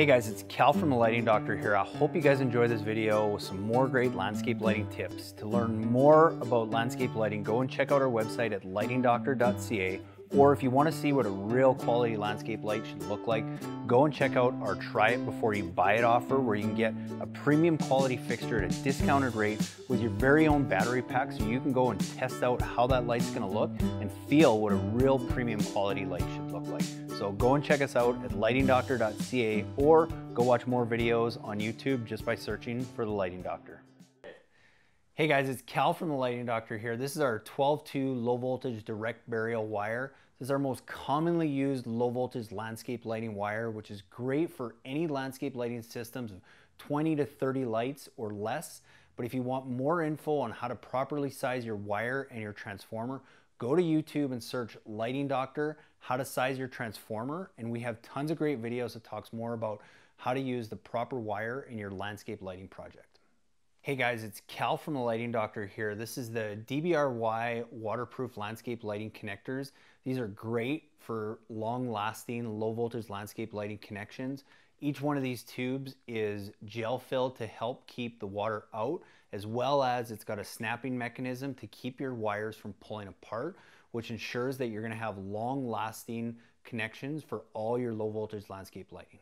Hey guys, it's Cal from The Lighting Doctor here. I hope you guys enjoy this video with some more great landscape lighting tips. To learn more about landscape lighting, go and check out our website at lightingdoctor.ca or if you want to see what a real quality landscape light should look like, go and check out our try it before you buy it offer where you can get a premium quality fixture at a discounted rate with your very own battery pack so you can go and test out how that light's going to look and feel what a real premium quality light should look like. So go and check us out at lightingdoctor.ca or go watch more videos on YouTube just by searching for The Lighting Doctor. Hey guys, it's Cal from The Lighting Doctor here. This is our 12-2 low voltage direct burial wire. This is our most commonly used low voltage landscape lighting wire, which is great for any landscape lighting systems of 20 to 30 lights or less. But if you want more info on how to properly size your wire and your transformer, go to YouTube and search Lighting Doctor, how to size your transformer. And we have tons of great videos that talks more about how to use the proper wire in your landscape lighting project. Hey guys, it's Cal from the Lighting Doctor here. This is the DBRY waterproof landscape lighting connectors. These are great for long lasting low voltage landscape lighting connections. Each one of these tubes is gel filled to help keep the water out, as well as it's got a snapping mechanism to keep your wires from pulling apart, which ensures that you're gonna have long lasting connections for all your low voltage landscape lighting.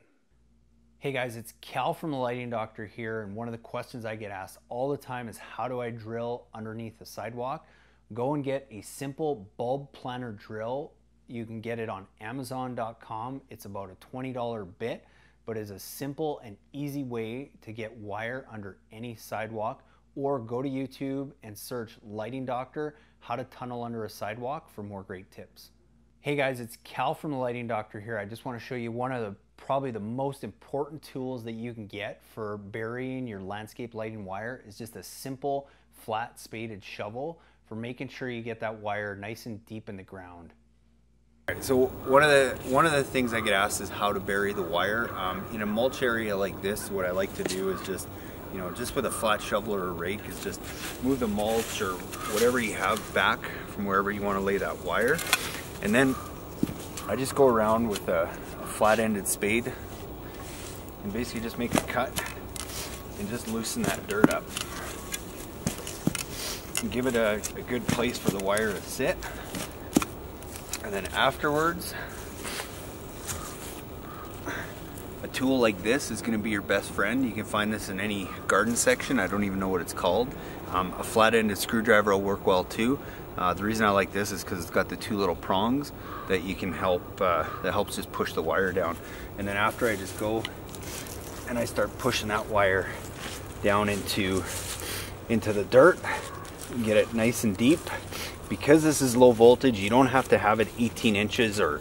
Hey guys, it's Cal from the Lighting Doctor here, and one of the questions I get asked all the time is how do I drill underneath the sidewalk? Go and get a simple bulb planter drill. You can get it on Amazon.com. It's about a $20 bit, but is a simple and easy way to get wire under any sidewalk. Or go to YouTube and search Lighting Doctor, how to tunnel under a sidewalk for more great tips. Hey guys, it's Cal from the Lighting Doctor here. I just want to show you one of the probably the most important tools that you can get for burying your landscape lighting wire is just a simple flat spaded shovel for making sure you get that wire nice and deep in the ground. So one of the one of the things I get asked is how to bury the wire. Um, in a mulch area like this, what I like to do is just, you know, just with a flat shovel or a rake, is just move the mulch or whatever you have back from wherever you want to lay that wire, and then I just go around with a, flat-ended spade and basically just make a cut and just loosen that dirt up. And give it a, a good place for the wire to sit. And then afterwards, a tool like this is going to be your best friend. You can find this in any garden section. I don't even know what it's called. Um, a flat-ended screwdriver will work well too. Uh, the reason I like this is because it's got the two little prongs that you can help, uh, that helps just push the wire down. And then after I just go and I start pushing that wire down into, into the dirt, get it nice and deep. Because this is low voltage, you don't have to have it 18 inches or,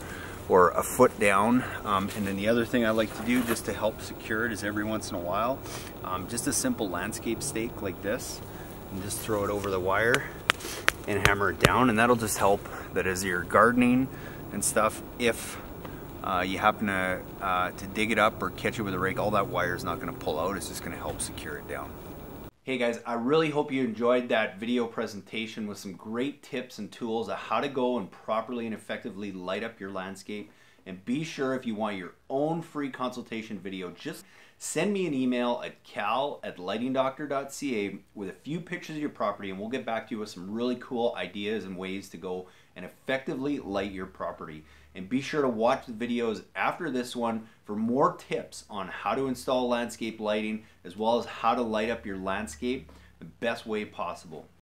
or a foot down. Um, and then the other thing I like to do just to help secure it is every once in a while, um, just a simple landscape stake like this, and just throw it over the wire and hammer it down. And that'll just help that as you're gardening and stuff. If uh, you happen to, uh, to dig it up or catch it with a rake all that wire is not going to pull out. It's just going to help secure it down Hey guys, I really hope you enjoyed that video presentation with some great tips and tools on how to go and properly and effectively light up your landscape. And be sure if you want your own free consultation video, just send me an email at cal at lightingdoctor.ca with a few pictures of your property and we'll get back to you with some really cool ideas and ways to go and effectively light your property. And be sure to watch the videos after this one for more tips on how to install landscape lighting as well as how to light up your landscape the best way possible.